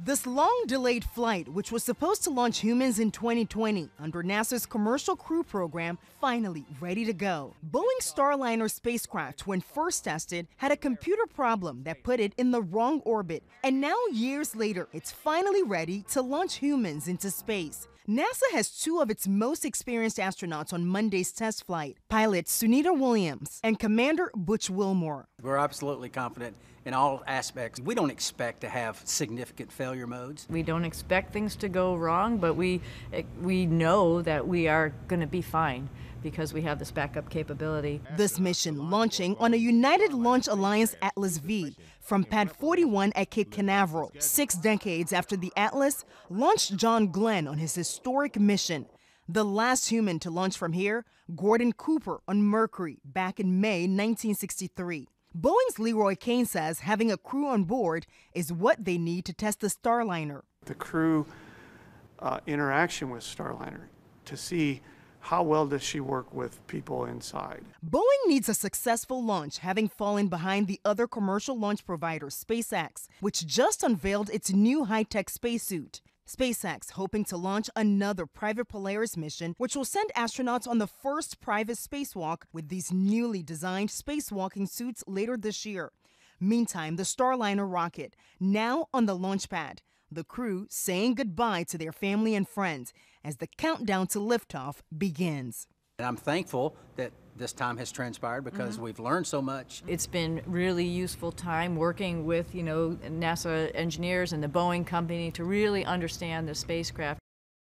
This long delayed flight, which was supposed to launch humans in 2020 under NASA's Commercial Crew Program, finally ready to go. Boeing Starliner spacecraft, when first tested, had a computer problem that put it in the wrong orbit. And now, years later, it's finally ready to launch humans into space. NASA has two of its most experienced astronauts on Monday's test flight pilot Sunita Williams and Commander Butch Wilmore. We're absolutely confident in all aspects. We don't expect to have significant failure modes. We don't expect things to go wrong, but we eh, we know that we are going to be fine because we have this backup capability. This mission launching on a United Launch Alliance Atlas V from Pad 41 at Cape Canaveral. Six decades after the Atlas launched John Glenn on his historic mission. The last human to launch from here, Gordon Cooper on Mercury back in May 1963. Boeing's Leroy Cain says having a crew on board is what they need to test the Starliner. The crew uh, interaction with Starliner to see how well does she work with people inside? Boeing needs a successful launch, having fallen behind the other commercial launch provider, SpaceX, which just unveiled its new high tech spacesuit. SpaceX hoping to launch another private Polaris mission, which will send astronauts on the first private spacewalk with these newly designed spacewalking suits later this year. Meantime, the Starliner rocket, now on the launch pad, the crew saying goodbye to their family and friends as the countdown to liftoff begins. And I'm thankful that this time has transpired because mm-hmm. we've learned so much. It's been really useful time working with, you know, NASA engineers and the Boeing company to really understand the spacecraft